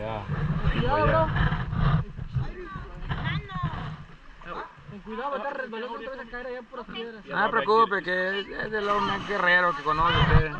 Ya. Cuidado, bro. Ten cuidado, va a estar resbalando otra vez a caer allá en puras piedras. No se preocupe, que es, es de los más guerreros que conoce usted. Two,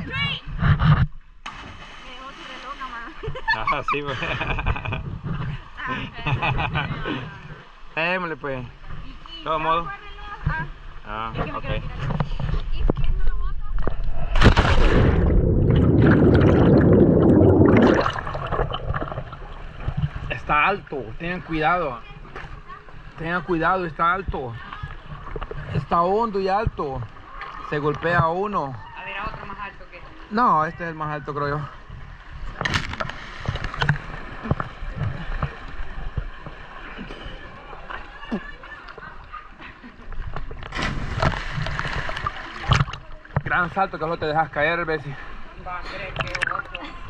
three. Me dejó su reloj, mamá. Ah, sí, pues. Démosle, pues. ¿Y Todo ya modo. fue el reloj? Ah, Ah, es que me ok. quiero tirar. ¿Y viendo la moto? Está alto, tengan cuidado. Tengan cuidado, está alto. Está hondo y alto. Se golpea a uno. A ver, a otro más alto que. No, este es el más alto, creo yo. Gran salto que no te dejas caer, Bessie. ¿Qué dice?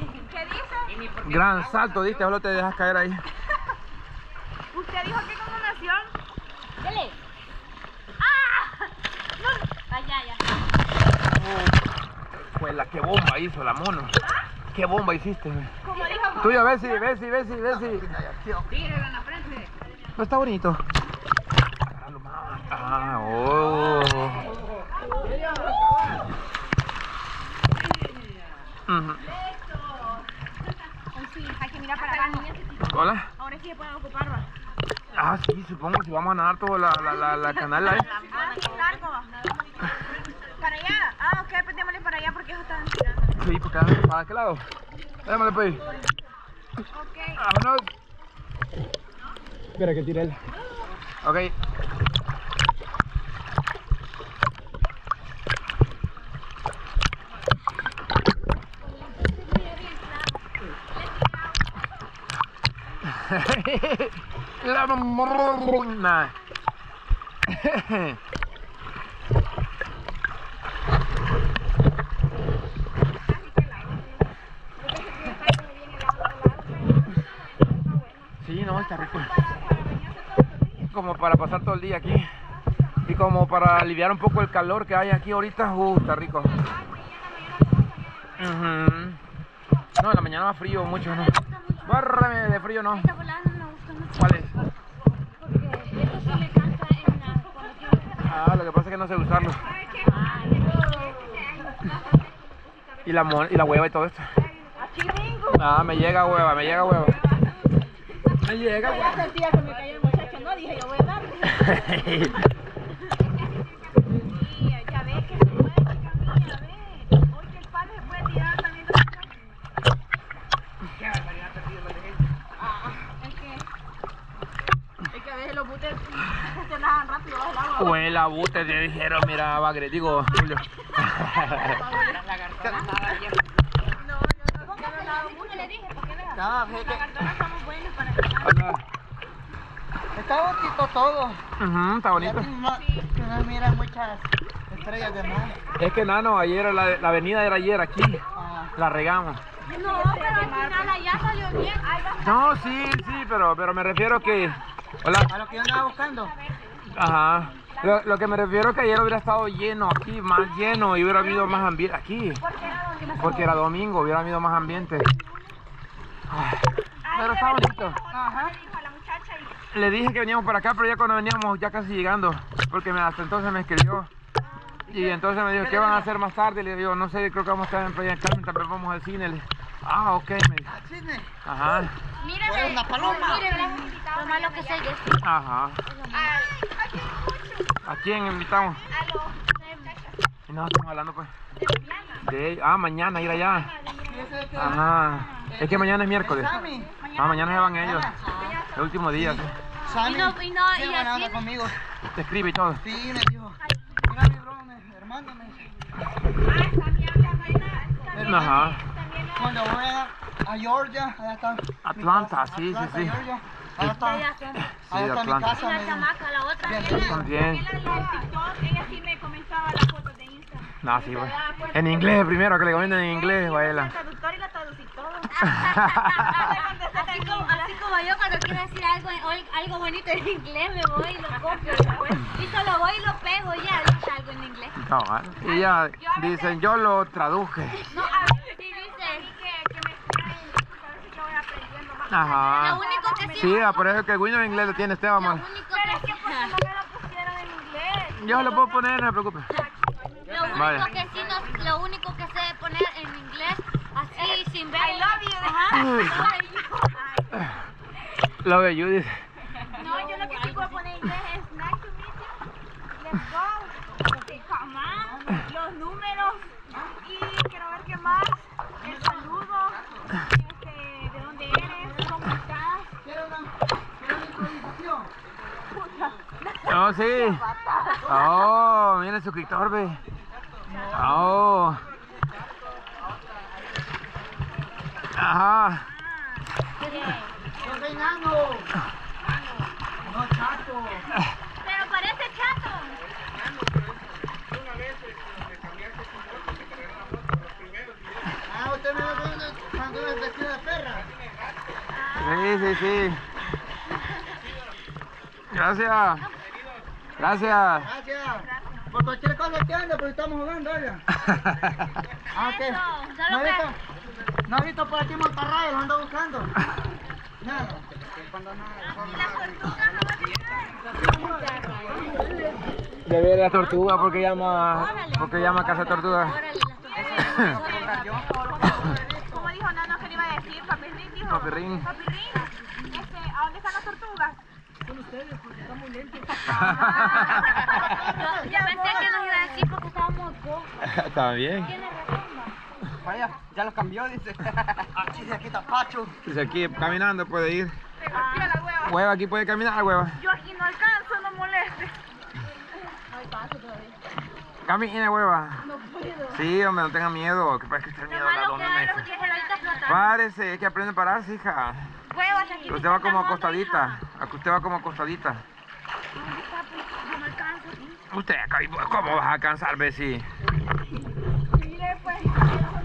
Gran salto, diste, solo te dejas caer ahí. ¿Usted dijo qué combinación? Dele. ¡Ah! No. Ay, ya, ya. Pues la que bomba hizo la mono. ¿Qué bomba hiciste? Como dijo, Tuya, Bessie, Bessie, Bessie, Bessie. tírelo en la frente. No está bonito. Ah, oh. Ujú. Ay, que mirar para abajo. Hola. Ahora sí se pueden ocupar, va. Ah, sí, supongo si vamos a nadar todo la, la, la, la canal ahí. Ah, sí, largo. Para allá. Ah, ok, pues démosle para allá porque eso está tirando. Sí, porque ¿para qué lado? Démosle pues. Ok. Vámonos. Espera que tire él. Ok. La morna. Sí, no, está rico. Como para pasar todo el día aquí. Y como para aliviar un poco el calor que hay aquí ahorita, uh, está rico. No, en la mañana va frío mucho, ¿no? Bárrame de frío, ¿no? ¿Cuál es? porque esto sí me cansa en la Ah, lo que pasa es que no sé usarlo. Y la, mon- y la hueva y todo esto. Ah, me llega hueva, me llega hueva. Me llega Ya hueva. sentía que me caía el muchacho, no dije yo voy a darle. Sí, ya ves que se puede, chica mía, ya ves. Hoy que el padre se puede tirar también. Qué barbaridad, perdido lo de Ah, es que. Es que a veces los butes se nadan bajo el bute, te dijeron, mira, bagre, digo, Julio. No, somos buenos para nadar. Anda. Está bonito todo. Ujú, está Ya bonito. no, no mira muchas estrellas de mar. Es que, nano, ayer, la, la avenida era ayer aquí. Ah, La regamos. No, pero al final allá salió bien. No, sí, sí, pero, pero me refiero que... Hola. a lo que yo andaba buscando. Ajá. Lo, lo que me refiero es que ayer hubiera estado lleno aquí, más lleno, y hubiera habido más ambiente aquí. Porque era domingo, hubiera habido más ambiente. Ay, Pero está bonito. Ajá. Le dije que veníamos para acá, pero ya cuando veníamos ya casi llegando, porque me, hasta entonces me escribió. Y entonces me dijo, ¿qué van a hacer más tarde? Le digo, no sé, creo que vamos a estar en Playa Carmen, tal vez vamos al cine. Le ah, ok, me dijo. Al cine. Ajá, Míreme. Fue una paloma. Míreme. Lo malo que sé yo. ajá. ¿A quién invitamos? A los Y no, estamos hablando pues. De, ah, mañana ir allá. Ajá. Es que mañana es miércoles. Sammy. Ah, mañana se van ellos. El último día, sí. Sammy. Y no- y no- qué y buena así- onda conmigo. Te escribe y todo. Sí, me dijo. Mira mi bro, me- hermano, me dice. Ajá. Cuando voy a, a Georgia, allá está. Atlanta, sí, sí, Atlanta, sí. Allá está, Sí, está mi casa. Y la chamaca, la otra. Bien, Ella, También. ella la del TikTok, ella sí me comenzaba las fotos de Insta. No, sí, pues. En inglés primero, que le comenten en inglés, La Guayela. traductora y la traducí todo. así, como, así como yo cuando quiero decir algo, algo bonito en inglés, me voy y lo copio después. Y solo voy y lo pego y ya dice algo en inglés. No, ah, y ya dicen, yo lo traduje. No, a ver, sí dice. Que, que me escriban, a ver si te voy a Ajá. Lo único que sí. Sí, ah, por eso es que el Windows en inglés lo tiene Esteban, único Pero es que ¿por qué no me lo pusieron en inglés? Yo lo puedo poner, no se preocupe. Lo único Vaya. que sí nos, lo único que sé poner en inglés, así sin ver. I love you. Ajá. Lo de Judith. No, yo lo que sí puedo poner en inglés es nice to meet you. Let's go. Okay, come on. Los números. Y quiero ver qué más. El saludo. Este, ¿De dónde eres? ¿Cómo estás? ¿Quiere una, quiere una improvisación? Oh, sí. Oh, mira el suscriptor, ve. Oh. Ajá. Yo soy nano. No, chato. Pero parece chato. Ah, usted me lo cuando cuando es vestido de perra. Sí, sí, sí. Gracias. Gracias. Gracias. Por cualquier cosa que anda, pues estamos jugando, oiga. Ah, ok. Eso, ¿No ha visto? ¿No ha visto por aquí Montarraya? Lo ando buscando. Nada. De ver la tortuga, porque llama, porque llama casa tortuga. Como dijo Nano que le iba a decir, papirrín dijo. Papirrín. Papirrín, este, ¿a dónde están las tortugas? Yo, yo pensé que nos iba a decir porque estábamos dos. Está bien. Tiene razón, va. Vaya, ya lo cambió, dice. Aquí de aquí está Pacho. Dice aquí caminando puede ir. Golpeó la hueva. Hueva, aquí puede caminar, hueva. Yo aquí no alcanzo, no moleste. Camina, hueva. No puedo. Sí, hombre, no tenga miedo. Que parece que está el miedo la dona hay. Párese, es que aprende a pararse, hija. Huevas, aquí Usted va como acostadita. Aquí usted va como acostadita. No alcanzo. Usted, ¿cómo vas a cansar, Bessie? Mire, pues.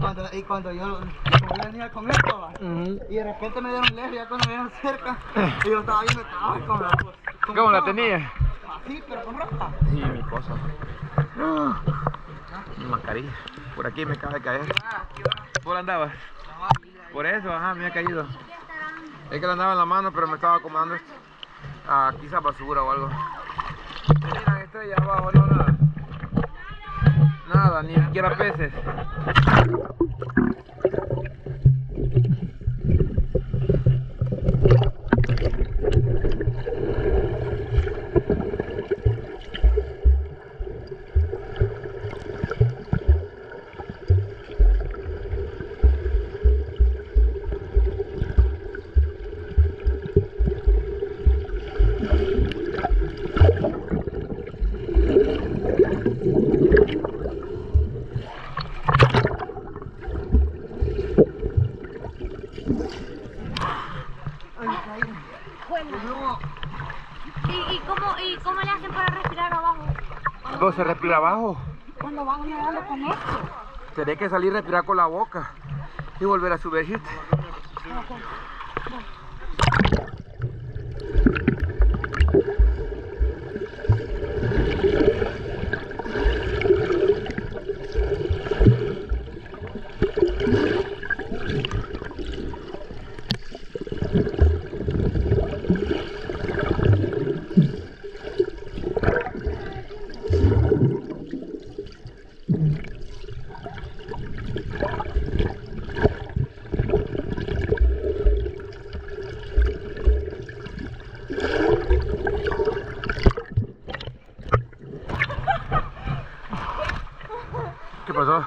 Cuando, y cuando yo como venía con esto, y de repente me dieron lejos, ya cuando me dieron cerca, y yo estaba viendo, ay, como la, ¿Cómo la tenía? Así, pero con ropa. Sí, mi cosa. Mi mascarilla. Por aquí me acaba de caer. ¿Por andabas? Por eso, ajá, me ha caído. Es que la andaba en la mano, pero me estaba acomodando esto. Ah, quizás basura o algo. Mira, estrella abajo, no nada. Nada, ni siquiera peces. ¿Vos se respira abajo? Cuando van nadando con esto. Tenés que salir a respirar con la boca y volver a sumergirte. ¿Qué pasó?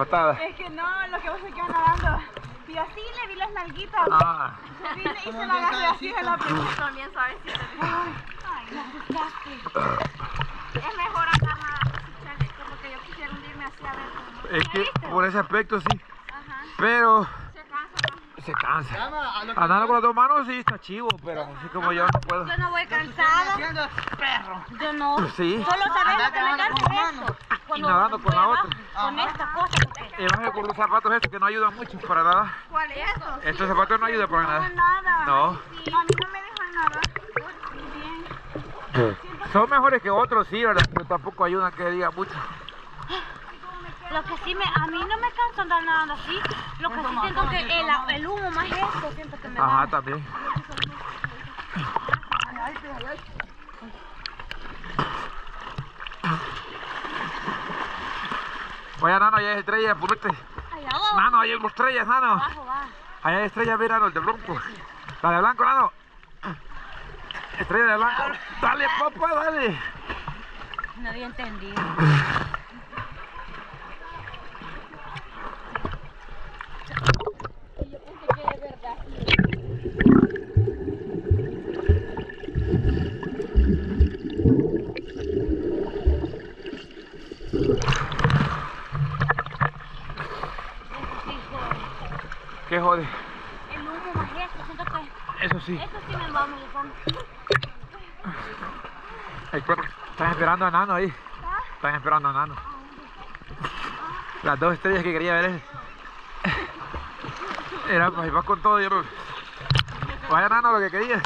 ¿Qué le. Es que no, lo que pasa es que iba nadando Y así le vi las nalguitas. Ah, y se la agarré así de la primera. También suavecito. Ay, me asustaste. Es mejor su chaleco porque yo quisiera hundirme así a ver cómo. es que por ese aspecto sí. Ajá. Pero Se cansa. Andando con las dos manos sí está chivo, pero así como yo no puedo. Yo no voy haciendo, perro. Yo no. Sí. Solo sabes lo que me cansa esto. Cuando nadando con la otra. Con esta cosa. Y baje con los zapatos estos que no ayudan mucho para nada. ¿Cuál es eso? Estos zapatos no ayudan para nada. nada. No. A mí no me dejan nada. Son mejores que otros, sí, ¿verdad? Pero tampoco ayudan que diga mucho. Lo que sí me, a mí no me cansa andar nadando así. Lo que sí siento que el, el humo más esto, siento que me Ajá, también. Vaya, Nano, allá hay estrellas, ponete. Allá abajo, Nano, ahí hay estrellas, Nano. abajo va. Allá hay estrellas, mira, Nano, el de blanco. La de blanco, Nano. Estrella de blanco. Dale, papá, dale. No había entendido. ¿Qué jode? El humo más esto, siento que Eso sí. eso sí me va a. Están esperando a Nano ahí. Están esperando a Nano. Las dos estrellas que quería ver él. Era, pues va con todo. Yo no... Vaya Nano lo que quería.